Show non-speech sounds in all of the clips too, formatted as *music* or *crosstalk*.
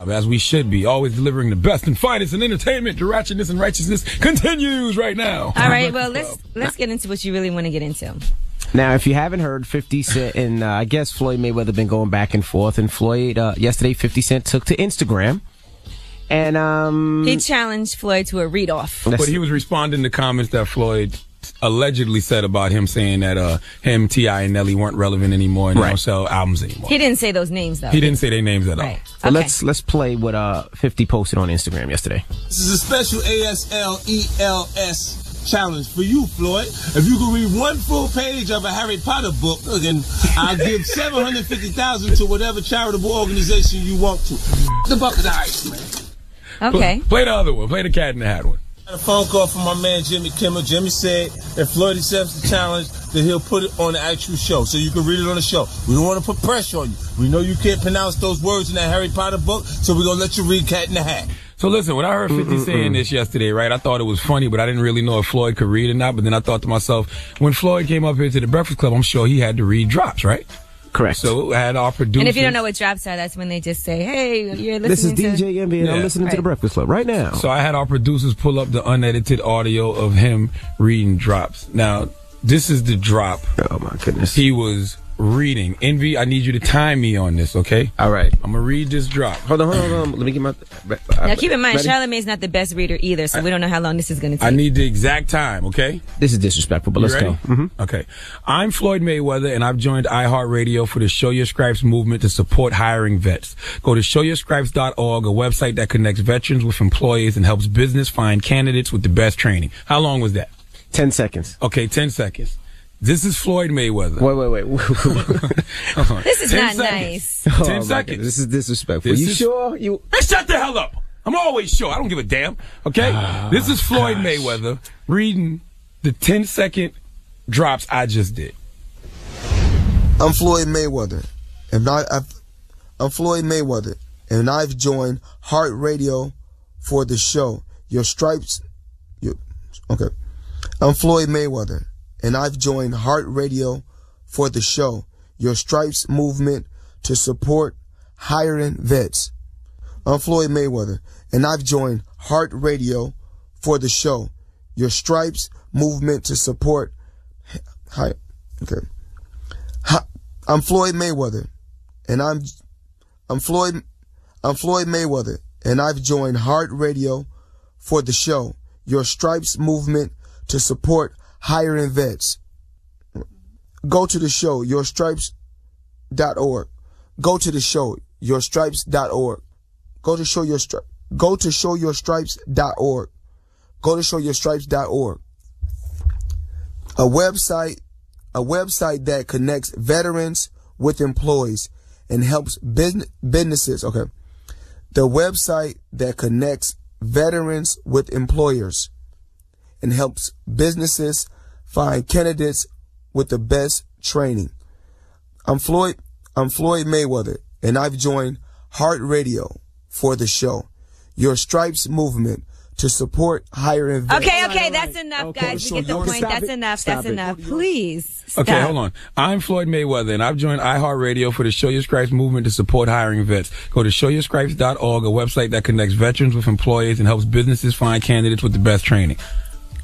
As we should be, always delivering the best and finest in entertainment. The ratchetness and righteousness continues right now. All right, well let's let's get into what you really want to get into. Now, if you haven't heard, 50 Cent and uh, I guess Floyd Mayweather been going back and forth, and Floyd uh, yesterday, 50 Cent took to Instagram, and um, He challenged Floyd to a read off. But he was responding to comments that Floyd allegedly said about him saying that uh, him, T.I., and Nelly weren't relevant anymore and they Right. don't sell albums anymore. He didn't say those names though. He didn't say their names at all. Right. so Okay. let's let's play what uh 50 posted on Instagram yesterday. This is a special ASL ELS challenge for you, Floyd. If you can read one full page of a Harry Potter book, then I'll give *laughs* seven hundred fifty thousand to whatever charitable organization you want to. The bucket of ice, man. Okay. Play the other one. Play the cat in the hat one. Got a phone call from my man Jimmy Kimmel. Jimmy said if Floyd accepts the challenge, then he'll put it on the actual show, so you can read it on the show. We don't want to put pressure on you. We know you can't pronounce those words in that Harry Potter book, so we're gonna let you read Cat in the Hat. So listen, when I heard 50 saying this yesterday, right, I thought it was funny, but I didn't really know if Floyd could read or not. But then I thought to myself, when Floyd came up here to the Breakfast Club, I'm sure he had to read drops, right? Correct. So I had our producer. And if you don't know what drops are, that's when they just say, "Hey, you're listening." this is to." DJ Envy, and Yeah. I'm listening to the Breakfast Club right now. So I had our producers pull up the unedited audio of him reading drops. Now, this is the drop oh my goodness. he was reading. Envy, I need you to time me on this, okay? All right. I'm gonna read this drop. Hold on, hold on, hold on. Let me get my. Now keep in mind, Ready? Charlamagne's not the best reader either, so we don't know how long this is going to take. I need the exact time, okay? This is disrespectful, but You let's ready? go. hmm Okay. I'm Floyd Mayweather, and I've joined iHeartRadio for the Show Your Stripes movement to support hiring vets. Go to showyourstripes.org, a website that connects veterans with employees and helps business find candidates with the best training. How long was that? Ten seconds. Okay, 10 seconds. This is Floyd Mayweather. Wait, wait, wait. *laughs* This is 10 not seconds. nice. 10 Oh, seconds. goodness, This is disrespectful. This you is- sure? You Hey, shut the hell up. I'm always sure. I don't give a damn. Okay? Ah, this is Floyd Mayweather reading the 10 second drops I just did. I'm Floyd Mayweather, and I, I've, I'm Floyd Mayweather, and I've joined Heart Radio for the show. Your stripes, your, okay. I'm Floyd Mayweather, and I've joined Heart Radio for the show. Your stripes movement to support hiring vets. I'm Floyd Mayweather, and I've joined Heart Radio for the show. Your stripes movement to support. Hi, okay. Hi, I'm Floyd Mayweather, and I'm I'm Floyd I'm Floyd Mayweather, and I've joined Heart Radio for the show. Your Stripes movement to support hiring vets. Go to the show, yourstripes.org. Go to the show, yourstripes.org. Go to show your stri- go to showyourstripes.org. Go to showyourstripes.org. A website a website that connects veterans with employees and helps business, businesses. Okay. The website that connects veterans with employers and helps businesses find candidates with the best training. I'm Floyd, I'm Floyd Mayweather and I've joined Heart Radio for the show. Your Stripes movement to support hiring vets. Okay, okay, that's enough, Okay, guys. so We get the point. That's it. enough. Stop That's it. enough. Please. Stop. Okay, hold on. I'm Floyd Mayweather, and I've joined iHeartRadio for the Show Your Stripes movement to support hiring vets. Go to showyourstripes.org, a website that connects veterans with employers and helps businesses find candidates with the best training.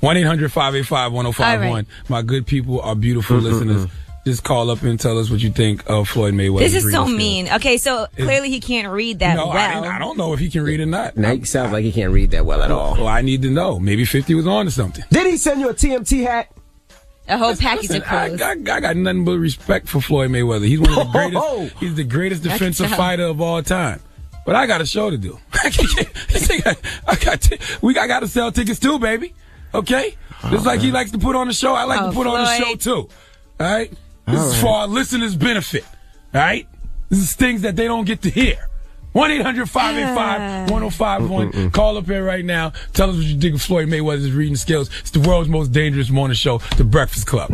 1 800 585 1051. My good people, our beautiful mm-hmm, listeners, mm-hmm. just call up and tell us what you think of Floyd Mayweather. This is so mean. Okay, so clearly he can't read that No, I, well. didn't- I don't know if he can read or not. Now he sounds like he can't read that well at all. Well, I need to know. Maybe 50 was on to something. Did he send you a TMT hat? A whole package Listen, of I, clothes. I, I got nothing but respect for Floyd Mayweather. He's one of the *laughs* greatest. Oh, oh, oh. he's the greatest defensive tell. fighter of all time. But I got a show to do. *laughs* I got t- we got, I got to sell tickets too, baby. Okay, just like he likes to put on the show, I like Oh, to put on the show too. All right, this is for our listeners' benefit. All right, this is things that they don't get to hear. 1 800 585 1051. Call up here right now. Tell us what you think of Floyd Mayweather's reading skills. It's the world's most dangerous morning show, The Breakfast Club.